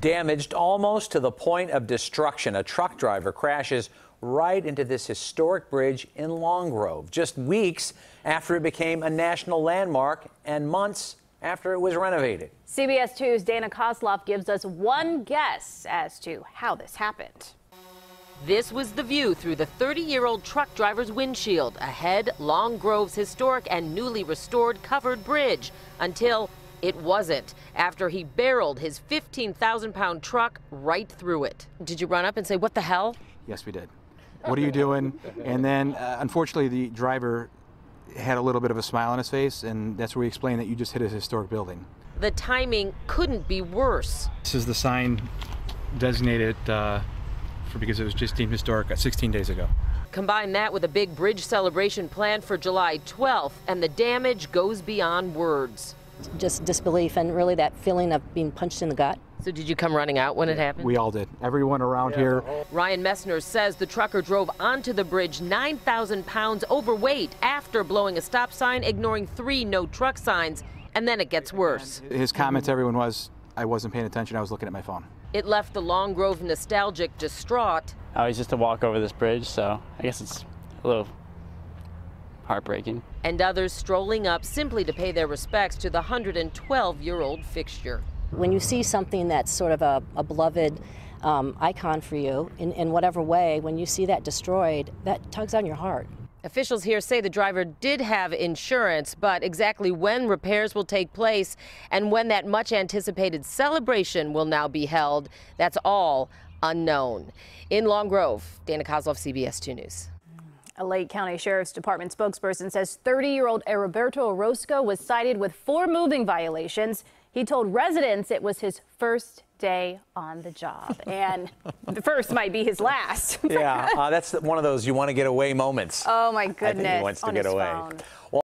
Damaged almost to the point of destruction, a truck driver crashes right into this historic bridge in Long Grove, just weeks after it became a national landmark and months after it was renovated. CBS 2's Dana Kozlov gives us one guess as to how this happened. This was the view through the 30-year-old truck driver's windshield. Ahead, Long Grove's historic and newly restored covered bridge until it wasn't after he barreled his 15,000 pound truck right through it. Did you run up and say, What the hell? Yes, we did. What are you doing? And then, uh, unfortunately, the driver had a little bit of a smile on his face, and that's where we explained that you just hit a historic building. The timing couldn't be worse. This is the sign designated uh, for because it was just deemed historic uh, 16 days ago. Combine that with a big bridge celebration planned for July 12th, and the damage goes beyond words. Just disbelief and really that feeling of being punched in the gut. So, did you come running out when it happened? We all did. Everyone around here. Ryan Messner says the trucker drove onto the bridge 9,000 pounds overweight after blowing a stop sign, ignoring three no truck signs, and then it gets worse. His comments, everyone was, I wasn't paying attention, I was looking at my phone. It left the Long Grove nostalgic distraught. I was just to walk over this bridge, so I guess it's a little heartbreaking. And others strolling up simply to pay their respects to the 112 year old fixture. When you see something that's sort of a, a beloved um, icon for you in, in whatever way, when you see that destroyed, that tugs on your heart. Officials here say the driver did have insurance, but exactly when repairs will take place and when that much anticipated celebration will now be held, that's all unknown. In Long Grove, Dana Kozlov, CBS 2 News. A Lake County Sheriff's Department spokesperson says 30-year-old Roberto Orozco was cited with four moving violations. He told residents it was his first day on the job, and the first might be his last. yeah, uh, that's one of those you want to get away moments. Oh my goodness! I think he wants to on get away. Phone.